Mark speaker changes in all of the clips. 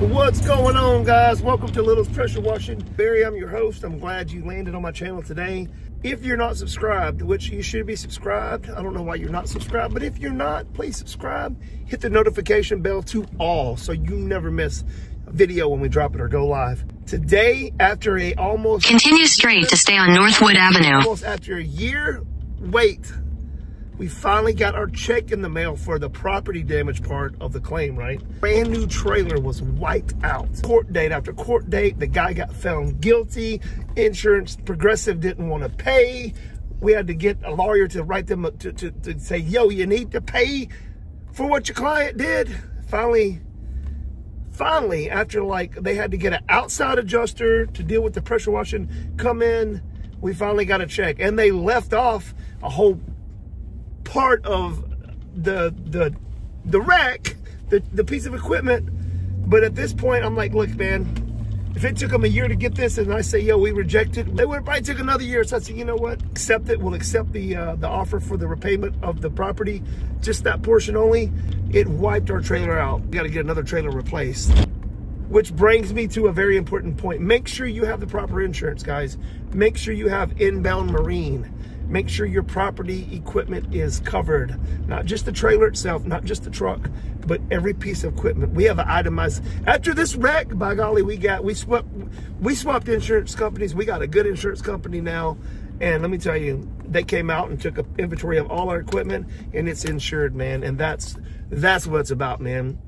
Speaker 1: What's going on, guys? Welcome to Little's Pressure Washing. Berry, I'm your host. I'm glad you landed on my channel today. If you're not subscribed, which you should be subscribed, I don't know why you're not subscribed, but if you're not, please subscribe. Hit the notification bell to all so you never miss a video when we drop it or go live. Today, after a almost
Speaker 2: Continue straight to stay on Northwood Avenue.
Speaker 1: almost after a year wait, we finally got our check in the mail for the property damage part of the claim, right? Brand new trailer was wiped out. Court date after court date, the guy got found guilty. Insurance Progressive didn't want to pay. We had to get a lawyer to write them to, to, to say, yo, you need to pay for what your client did. Finally, finally, after like they had to get an outside adjuster to deal with the pressure washing come in, we finally got a check. And they left off a whole part of the the the wreck, the, the piece of equipment. But at this point, I'm like, look, man, if it took them a year to get this and I say, yo, we reject it, they would probably took another year. So I said, you know what? Accept it. We'll accept the uh, the offer for the repayment of the property, just that portion only. It wiped our trailer out. We got to get another trailer replaced. Which brings me to a very important point. Make sure you have the proper insurance, guys. Make sure you have inland marine. Make sure your property equipment is covered. Not just the trailer itself, not just the truck, but every piece of equipment. We have an itemized. After this wreck, by golly, we got we swapped we swapped insurance companies. We got a good insurance company now. And let me tell you, they came out and took an inventory of all our equipment, and it's insured, man. And that's that's what it's about, man.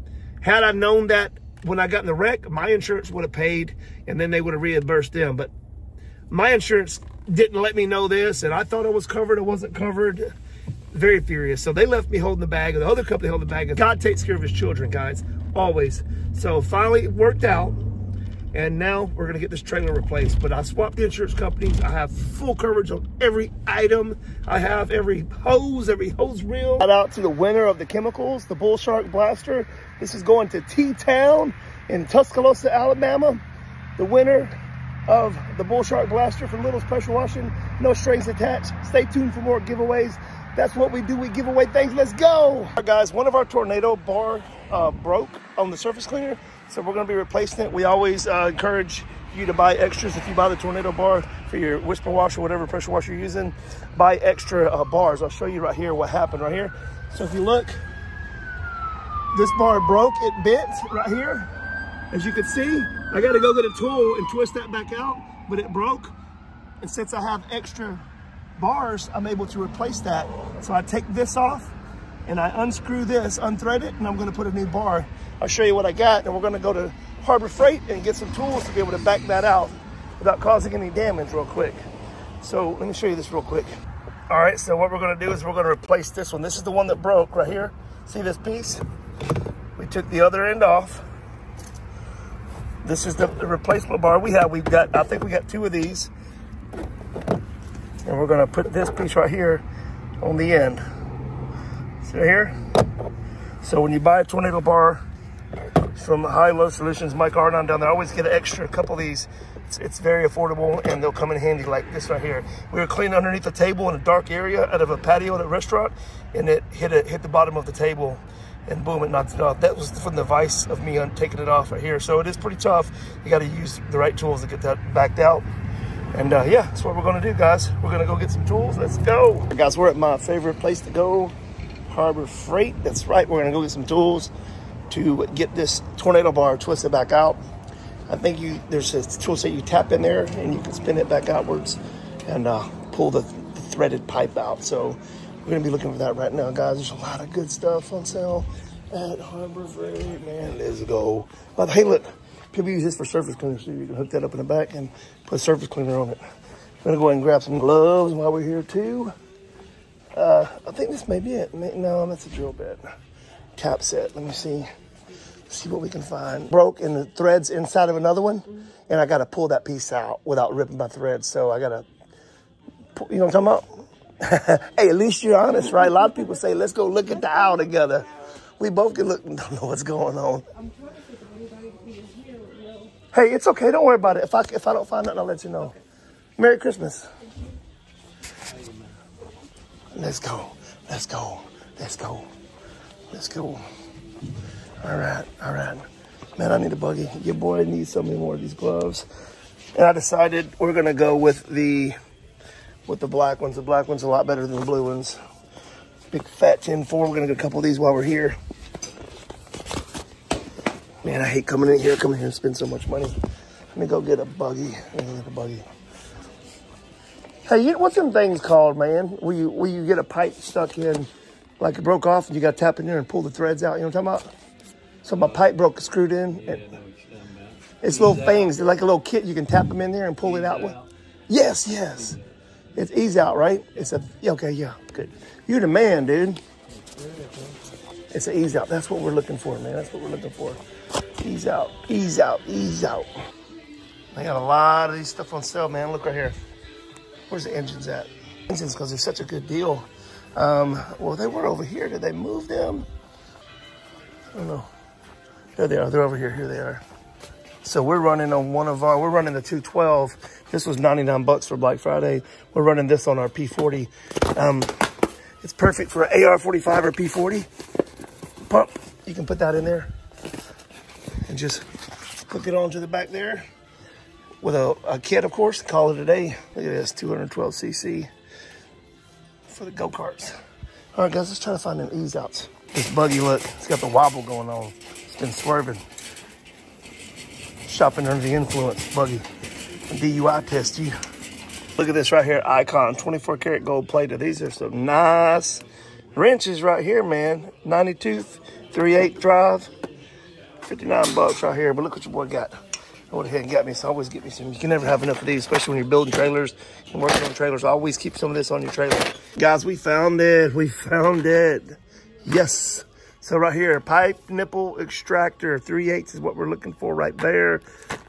Speaker 1: Had I known that when I got in the wreck, my insurance would have paid, and then they would have reimbursed them. But my insurance didn't let me know this, and I thought I was covered. I wasn't covered. Very furious. So they left me holding the bag, and the other company held the bag. God takes care of his children, guys, always. So finally it worked out, and now we're gonna get this trailer replaced. But I swapped the insurance companies. I have full coverage on every item. I have every hose, every hose reel. Shout out to the winner of the chemicals, the Bull Shark Blaster. This is going to T-Town in Tuscaloosa, Alabama. The winner of the Bull Shark Blaster for Little's Pressure Washing. No strings attached. Stay tuned for more giveaways. That's what we do. We give away things. Let's go. All right, guys, one of our tornado bar uh, broke on the surface cleaner. So we're going to be replacing it. We always uh, encourage you to buy extras if you buy the tornado bar for your whisper washer, whatever pressure washer you're using. Buy extra uh, bars. I'll show you right here what happened right here. So if you look, this bar broke. It bent right here. As you can see, I got to go get a tool and twist that back out, but it broke. And since I have extra bars, I'm able to replace that. So I take this off and I unscrew this, unthread it, and I'm gonna put a new bar. I'll show you what I got, and we're gonna go to Harbor Freight and get some tools to be able to back that out without causing any damage real quick. So let me show you this real quick. All right, so what we're gonna do is we're gonna replace this one. This is the one that broke right here. See this piece? We took the other end off. This is the, the replacement bar we have. We've got, I think we got two of these. And we're gonna put this piece right here on the end. See right here? So when you buy a tornado bar from High Low Solutions, Mike Arnon down there, I always get an extra couple of these. It's, it's very affordable and they'll come in handy like this right here. We were cleaning underneath the table in a dark area out of a patio at a restaurant and it hit, a, hit the bottom of the table and boom, it knocked it off. That was from the vice of me on taking it off right here. So it is pretty tough. You got to use the right tools to get that backed out. And uh, yeah, that's what we're gonna do, guys. We're gonna go get some tools. Let's go. Guys, we're at my favorite place to go, Harbor Freight. That's right, we're gonna go get some tools to get this tornado bar twisted back out. I think you there's a tool set you tap in there and you can spin it back outwards and uh, pull the, the threaded pipe out. So we're gonna be looking for that right now, guys. There's a lot of good stuff on sale at Harbor Freight. Man, let's go. But hey, look, people use this for surface cleaner, so you can hook that up in the back and put surface cleaner on it. I'm gonna go ahead and grab some gloves while we're here too. Uh, I think this may be it. No, that's a drill bit. Cap set. Let me see. See what we can find. Broke in the threads inside of another one, and I gotta pull that piece out without ripping my threads. So I gotta, pull, you know what I'm talking about? hey, at least you're honest, right? A lot of people say, let's go look at the owl together. We both can look and don't know what's going on. Hey, it's okay. Don't worry about it. If I if I don't find nothing, I'll let you know. Merry Christmas. Let's go. Let's go. Let's go. Let's go. All right. All right. Man, I need a buggy. Your boy needs so many more of these gloves. And I decided we're gonna go with the with the black ones. The black one's a lot better than the blue ones. Big fat 10-4. We're gonna get a couple of these while we're here. Man, I hate coming in here, coming here and spend so much money. Let me go get a buggy. Let me get a buggy. Hey, you, what's them things called, man? Where you where you get a pipe stuck in, like it broke off, and you got to tap in there and pull the threads out. You know what I'm talking about? So my pipe broke, screwed in. And it's little things, they're like a little kit. You can tap them in there and pull it out with. Yes, yes. It's ease out, right? It's a okay, yeah, good. You're the man, dude. It's an ease out. That's what we're looking for, man. That's what we're looking for. Ease out, ease out, ease out. They got a lot of these stuff on sale, man. Look right here. Where's the engines at? Engines, because they're such a good deal. Um, well, they were over here. Did they move them? I don't know. There they are. They're over here. Here they are. So we're running on one of our, we're running the 212. This was 99 bucks for Black Friday. We're running this on our P40. Um, it's perfect for an AR-45 or P40 pump. You can put that in there and just hook it onto the back there with a, a kit, of course, call it a day. Look at this, 212 cc for the go-karts. All right, guys, let's try to find them ease outs. This buggy, look, it's got the wobble going on. It's been swerving. Shopping under the influence, buggy. DUI test you. Look at this right here, Icon, 24 karat gold plated. These are some nice wrenches right here, man. 92, 3/8 drive, 59 bucks right here. But look what your boy got. I went ahead and got me, so always get me some. You can never have enough of these, especially when you're building trailers and working on trailers. Always keep some of this on your trailer. Guys, we found it. We found it. Yes. So right here, pipe nipple extractor, 3 8 is what we're looking for right there.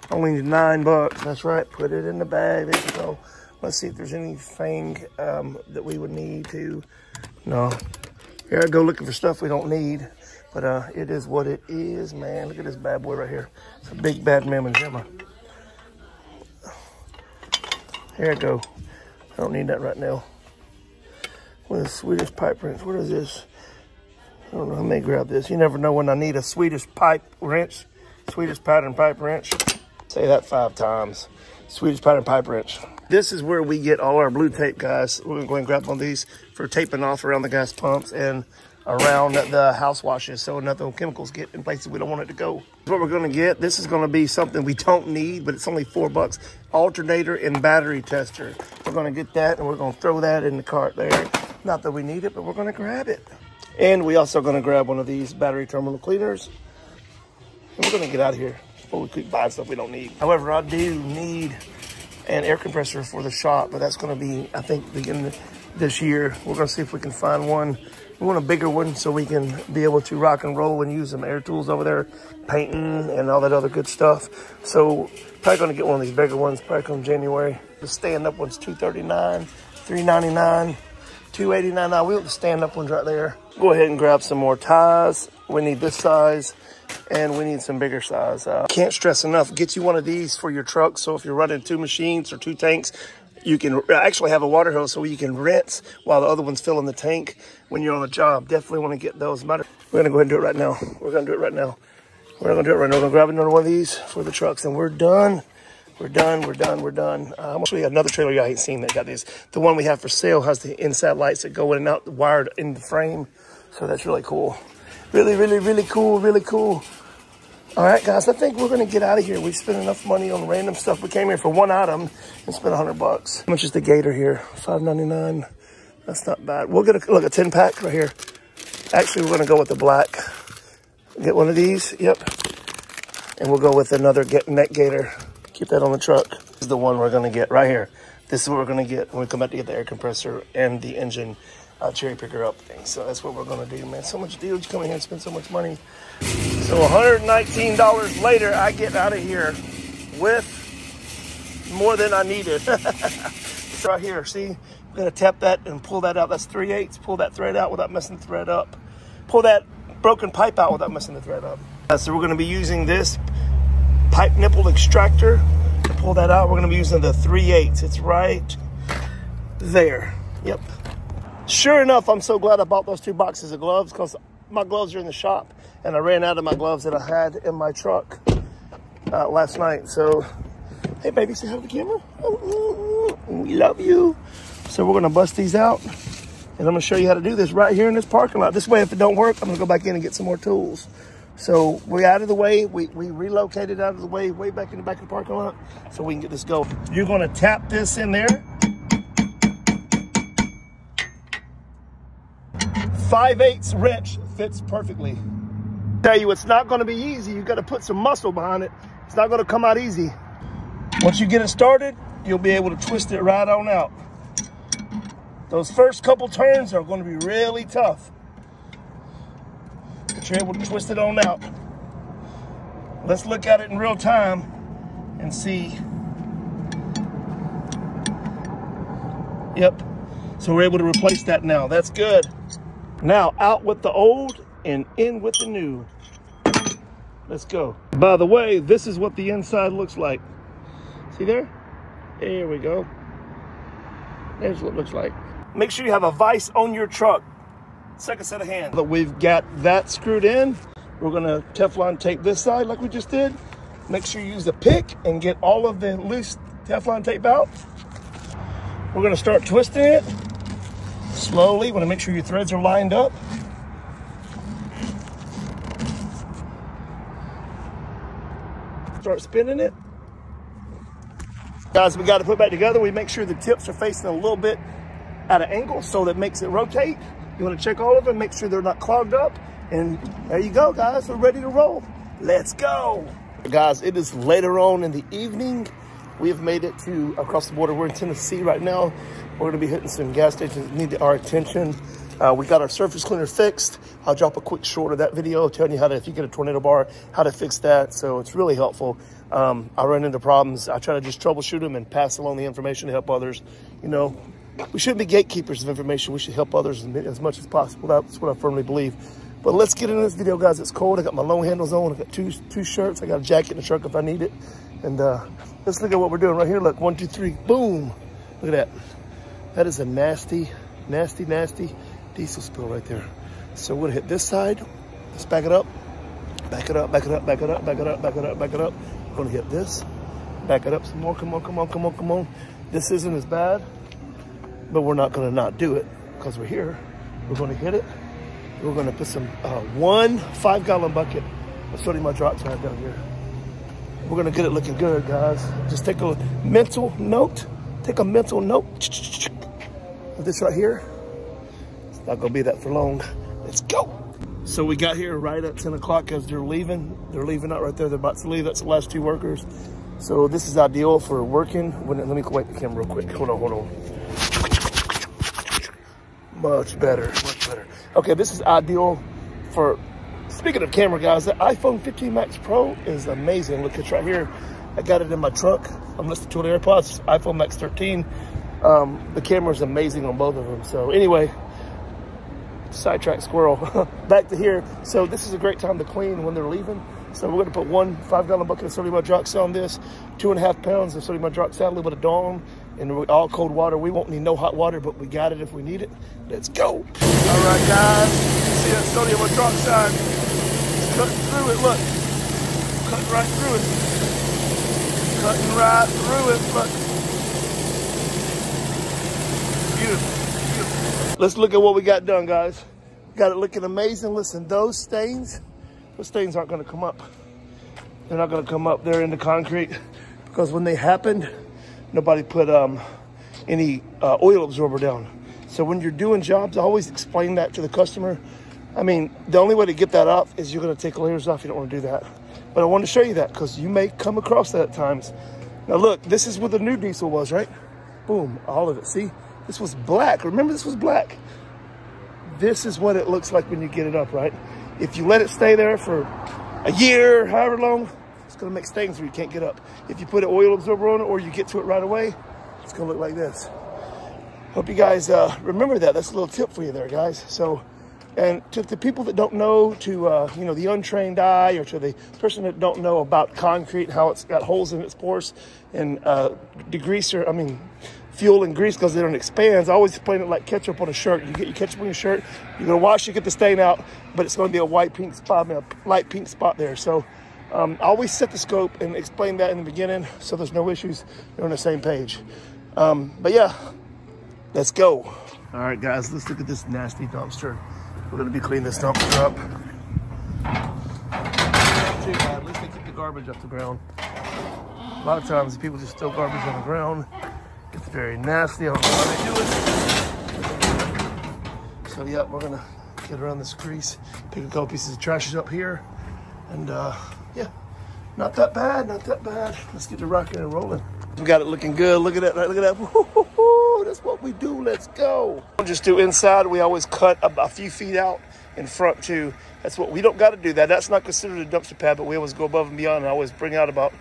Speaker 1: Only nine bucks. That's right. Put it in the bag. There you go. Let's see if there's anything um, that we would need to. No. Here I go looking for stuff we don't need. But uh, it is what it is, man. Look at this bad boy right here. It's a big bad mammoth hammer. Here I go. I don't need that right now. What is Swedish pipe wrench? What is this? I don't know. I may grab this. You never know when I need a Swedish pipe wrench. Swedish pattern pipe wrench. Say that five times. Swedish pattern pipe wrench. This is where we get all our blue tape, guys. We're gonna go and grab one of these for taping off around the gas pumps and around the house washes so nothing chemicals get in places we don't want it to go. What we're gonna get, this is gonna be something we don't need, but it's only four bucks. Alternator and battery tester. We're gonna get that and we're gonna throw that in the cart there. Not that we need it, but we're gonna grab it. And we also gonna grab one of these battery terminal cleaners. We're gonna get out of here before we keep buying stuff we don't need. However, I do need an air compressor for the shop, but that's gonna be, I think, beginning this year. We're gonna see if we can find one we want a bigger one so we can be able to rock and roll and use some air tools over there, painting and all that other good stuff. So probably gonna get one of these bigger ones probably come January. The stand up one's 239, 399, 289. Now we want the stand up ones right there. Go ahead and grab some more ties. We need this size and we need some bigger size. Uh, can't stress enough, get you one of these for your truck. So if you're running two machines or two tanks, you can actually have a water hose so you can rinse while the other one's filling the tank when you're on the job. Definitely want to get those. Matter. We're going to go ahead and do it right now. We're going to do it right now. We're going to do it right now. We're going to grab another one of these for the trucks and we're done. We're done. We're done. We're done. Uh, I'm actually another trailer y'all ain't seen that got these. The one we have for sale has the inside lights that go in and out wired in the frame. So that's really cool. Really, really, really cool. Really cool. All right, guys, I think we're to get out of here. We've spent enough money on random stuff. We came here for one item and spent 100 bucks. How much is the gator here? 5.99. That's not bad. We'll get a look a 10 pack right here. Actually, we're to go with the black. Get one of these. Yep. And we'll go with another get neck gator. Keep that on the truck. This is the one we're to get right here. This is what we're to get when we come back to get the air compressor and the engine uh, cherry picker up thing. So that's what we're to do, man. So much deals. You come in here and spend so much money. So $119 later, I get out of here with more than I needed. it's right here, see? I'm gonna tap that and pull that out. That's 3 eighths. Pull that thread out without messing the thread up. Pull that broken pipe out without messing the thread up. Uh, so we're gonna be using this pipe nipple extractor to pull that out. We're gonna be using the 3 eighths. It's right there. Yep. Sure enough, I'm so glad I bought those two boxes of gloves because my gloves are in the shop and I ran out of my gloves that I had in my truck uh, last night. So, hey, baby, say hi to the camera. We love you. So we're gonna bust these out, and I'm gonna show you how to do this right here in this parking lot. This way, if it don't work, I'm gonna go back in and get some more tools. So we're out of the way. We, we relocated out of the way, way back in the back of the parking lot, so we can get this going. You're gonna tap this in there. 5 8 wrench fits perfectly. Tell you, it's not gonna be easy. You gotta put some muscle behind it. It's not gonna come out easy. Once you get it started, you'll be able to twist it right on out. Those first couple turns are gonna be really tough. Able to twist it on out. Let's look at it in real time and see. Yep, so we're able to replace that now. That's good. Now out with the old and in with the new. Let's go. By the way, this is what the inside looks like. See there? There we go. There's what it looks like. Make sure you have a vise on your truck. Second set of hands. But we've got that screwed in. We're gonna Teflon tape this side like we just did. Make sure you use the pick and get all of the loose Teflon tape out. We're gonna start twisting it slowly. Want to make sure your threads are lined up. Start spinning it. Guys, we got to put back together. We make sure the tips are facing a little bit at an angle so that makes it rotate. You want to check all of them, make sure they're not clogged up. And there you go, guys. We're ready to roll. Let's go. Guys, it is later on in the evening. We have made it to across the border. We're in Tennessee right now. We're going to be hitting some gas stations that need our attention. Uh, we got our surface cleaner fixed. I'll drop a quick short of that video telling you how to, if you get a tornado bar, how to fix that. So it's really helpful. Um, I run into problems. I try to just troubleshoot them and pass along the information to help others. You know, we shouldn't be gatekeepers of information. We should help others as much as possible. That's what I firmly believe. But let's get into this video, guys. It's cold. I got my long handles on. I got two two shirts. I got a jacket in the truck if I need it. And uh, let's look at what we're doing right here. Look, one, two, three, boom. Look at that. That is a nasty, nasty, nasty diesel spill right there. So we're gonna hit this side. Let's back it up. Back it up, back it up, back it up, back it up, back it up, back it up. We're gonna hit this. Back it up some more. Come on, come on, come on, come on. This isn't as bad, but we're not gonna not do it because we're here. We're gonna hit it. We're gonna put some uh, one five gallon bucket of sodium hydroxide down here. We're gonna get it looking good, guys. Just take a mental note. Take a mental note of this right here. It's not gonna be that for long. Let's go. So we got here right at 10 o'clock as they're leaving. They're leaving out right there. They're about to leave. That's the last two workers. So this is ideal for working. When, let me wipe the camera real quick. Hold on, hold on. Much better, much better. Okay, this is ideal for, speaking of camera guys, the iPhone 15 Max Pro is amazing. Look, it's right here. I got it in my truck. I'm listening to an AirPods, iPhone Max 13. Um, the camera is amazing on both of them. So anyway, sidetrack squirrel. Back to here. So this is a great time to clean when they're leaving. So we're going to put one five gallon bucket of sodium hydroxide on this, two and a half pounds of sodium hydroxide, a little bit of Dawn, and all cold water. We won't need no hot water, but we got it if we need it. Let's go. All right, guys. See that sodium hydroxide? It's cutting through it. Look. Cutting right through it. Cutting right through it. Look. Beautiful. Beautiful. Let's look at what we got done, guys. Got it looking amazing. Listen, those stains, those stains aren't going to come up. They're not going to come up. They're in the concrete because when they happened, nobody put um, any uh, oil absorber down. So when you're doing jobs, always explain that to the customer. I mean, the only way to get that off is you're to take layers off. You don't want to do that. But I want to show you that because you may come across that at times. Now look, this is what the new diesel was, right? Boom, all of it. See, this was black. Remember, this was black. This is what it looks like when you get it up, right? If you let it stay there for a year, however long, it's gonna make stains where you can't get up. If you put an oil absorber on it or you get to it right away, it's gonna look like this. Hope you guys uh, remember that. That's a little tip for you there, guys. So And to the people that don't know, to uh, you know the untrained eye, or to the person that don't know about concrete, how it's got holes in its pores, and uh, degreaser, I mean, fuel and grease because it don't expands. I always explain it like ketchup on a shirt. You get your ketchup on your shirt, you're gonna wash you get the stain out, but it's gonna be a white pink spot, I mean, a light pink spot there. So um, I always set the scope and explain that in the beginning so there's no issues. You're on the same page. Um, but yeah, let's go. All right, guys, let's look at this nasty dumpster. We're gonna be cleaning this dumpster up. Not too bad. At least they keep the garbage off the ground. A lot of times people just throw garbage on the ground. It's very nasty. I how they do it. So yeah, we're gonna get around this grease, pick a couple pieces of trash up here, and uh, yeah, not that bad, not that bad. Let's get the rocking and rolling. We got it looking good. Look at that, look at that. That's what we do. Let's go. Don't just do inside. We always cut a, a few feet out in front too. That's what we don't got to do that. That's not considered a dumpster pad, but we always go above and beyond. I always bring out about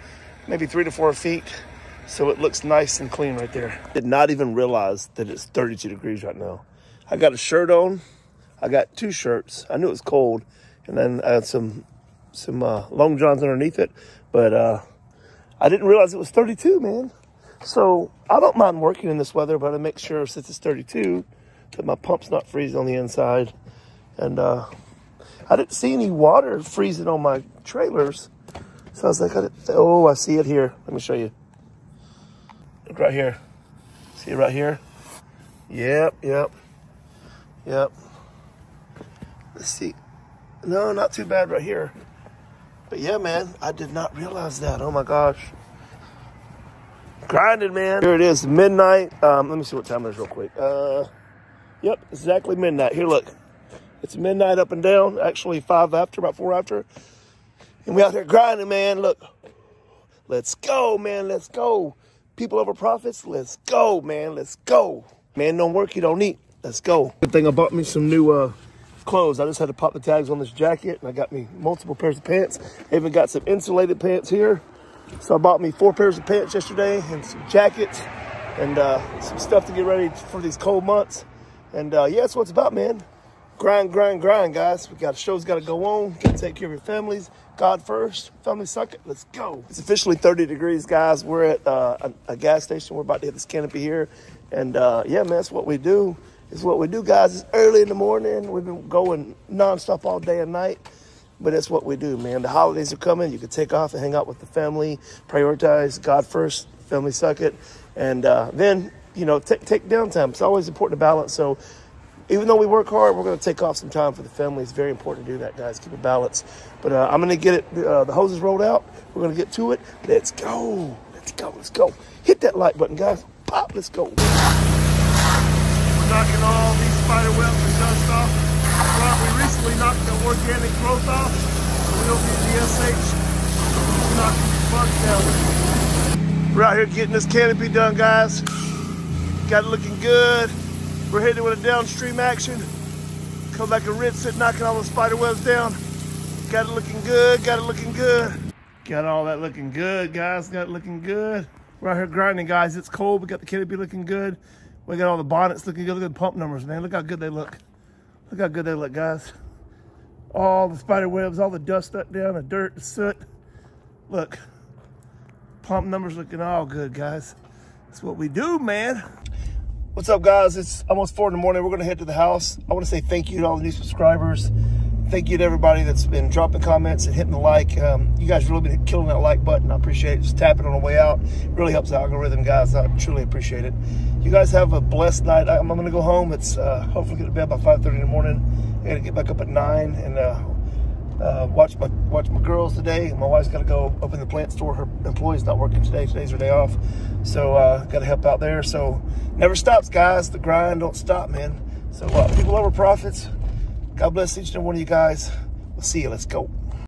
Speaker 1: maybe three to four feet so it looks nice and clean right there. Did not even realize that it's 32 degrees right now. I got a shirt on. I got two shirts. I knew it was cold, and then I had some some uh, long johns underneath it, but uh, I didn't realize it was 32, man. So I don't mind working in this weather, but I make sure since it's 32 that my pump's not freezing on the inside. And uh, I didn't see any water freezing on my trailers. So I was like, I oh, I see it here. Let me show you. Look right here. See it right here? Yep, yep, yep. Let's see. No, not too bad right here. But yeah, man, I did not realize that. Oh my gosh. Grinding, man. Here it is, midnight. Um, let me see what time it is real quick. Uh, yep, exactly midnight. Here, look. It's midnight up and down. Actually, five after, about four after. And we out here grinding, man. Look. Let's go, man. Let's go. People over profits. Let's go, man. Let's go. Man, don't work, you don't eat. Let's go. Good thing I bought me some new uh, clothes. I just had to pop the tags on this jacket, and I got me multiple pairs of pants. I even got some insulated pants here. So I bought me four pairs of pants yesterday and some jackets and uh, some stuff to get ready for these cold months. And uh, yeah, that's what it's about, man. Grind, grind, grind, guys. We got shows got to go on. Got to take care of your families. God first. Family second. Let's go. It's officially 30 degrees, guys. We're at uh, a, a, gas station. We're about to hit this canopy here. And uh, yeah, man, that's what we do. It's what we do, guys. It's early in the morning. We've been going nonstop all day and night. But that's what we do, man. The holidays are coming. You can take off and hang out with the family, prioritize God first, family second. And uh, then, you know, take, take downtime. It's always important to balance. So even though we work hard, we're going to take off some time for the family. It's very important to do that, guys. Keep a balance. But uh, I'm going to get it. Uh, the hoses rolled out. We're going to get to it. Let's go. Let's go. Let's go. Hit that like button, guys. Pop. Let's go. Knocking all these spider webs and dust off we recently knocked the organic growth off, so we don't need DSH. Knocking these bugs down. We're out here getting this canopy done, guys. Got it looking good. We're hitting with a downstream action. Come like a rinse it, knocking all the spider webs down. Got it looking good, got it looking good. Got all that looking good, guys. Got it looking good. We're out here grinding, guys. It's cold. We got the canopy looking good. We got all the bonnets looking good. Look at the pump numbers, man. Look how good they look. Look how good they look, guys. All the spider webs, all the dust up down, the dirt, the soot. Look, pump numbers looking all good, guys. That's what we do, man. What's up, guys? It's almost four in the morning. We're gonna head to the house. I wanna say thank you to all the new subscribers. Thank you to everybody that's been dropping comments and hitting the like. Um, you guys really been killing that like button. I appreciate it. Just tapping on the way out. It really helps the algorithm, guys. I truly appreciate it. You guys have a blessed night. I'm, I'm gonna go home. It's uh, hopefully get to bed by 5:30 in the morning. I gotta get back up at nine and uh, uh, watch my watch my girls today. My wife's got to go open the plant store. Her employee's not working today. Today's her day off, so uh, got to help out there. So never stops, guys. The grind don't stop, man. So uh, people over profits. God bless each and every one of you guys. We'll see you. Let's go.